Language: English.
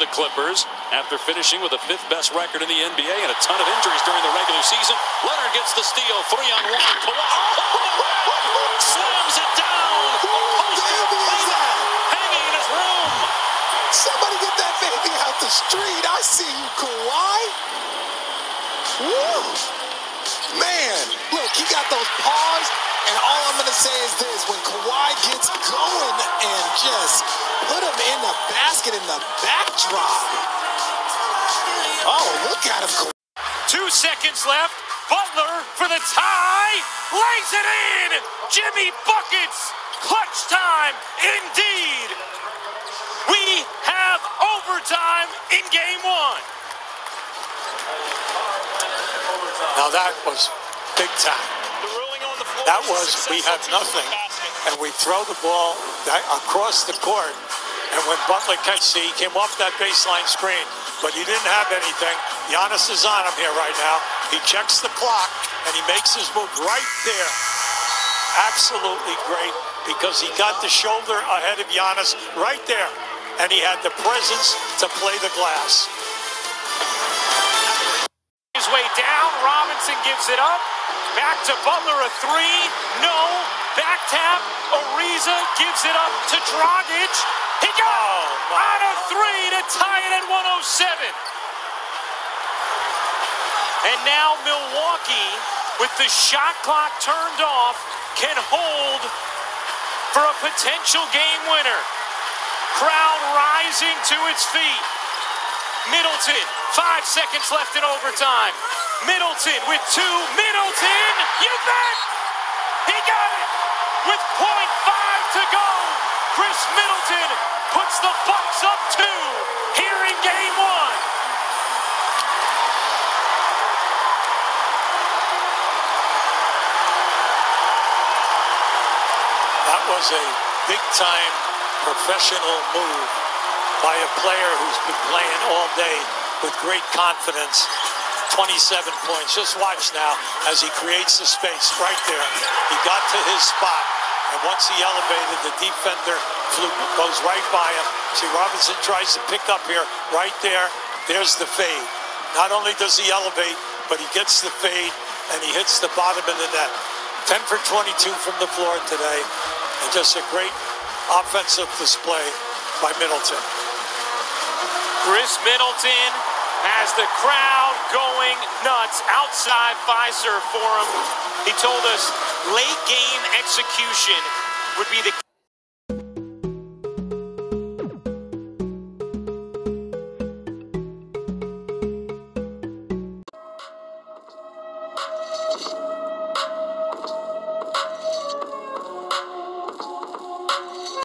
the Clippers after finishing with the fifth best record in the NBA and a ton of injuries during the regular season. Leonard gets the steal, three on one. Kawhi oh, slams it down. hanging in his room. Somebody get that baby out the street. I see you, Kawhi. Woo. Man, look, he got those paws, and all I'm going to say is this. When Kawhi gets going and just put him in the basket in the backdrop. Oh, look at him. Two seconds left. Butler for the tie. Lays it in. Jimmy buckets. Clutch time indeed. We have overtime in game one. Now that was big time. That was, we have nothing, and we throw the ball across the court, and when Butler catches it, he came off that baseline screen, but he didn't have anything. Giannis is on him here right now. He checks the clock, and he makes his move right there. Absolutely great, because he got the shoulder ahead of Giannis right there, and he had the presence to play the glass His way down. Robinson gives it up. Back to Butler, a three. No. Back tap. Ariza gives it up to Dragic. He got oh, out of three to tie it at 107. And now Milwaukee, with the shot clock turned off, can hold for a potential game winner. Crowd rising to its feet. Middleton, five seconds left in overtime. Middleton with two. Middleton, you bet! He got it with .5 to go. Khris Middleton puts the Bucks up two here in game one. That was a big time professional move by a player who's been playing all day with great confidence. 27 points. Just watch now as he creates the space right there. He got to his spot, and once he elevated, the defender flew, goes right by him. See, Robinson tries to pick up here, right there. There's the fade. Not only does he elevate, but he gets the fade, and he hits the bottom of the net. 10 for 22 from the floor today, and just a great offensive display by Middleton. Khris Middleton has the crowd going nuts outside Fiserv Forum. He told us late game execution would be the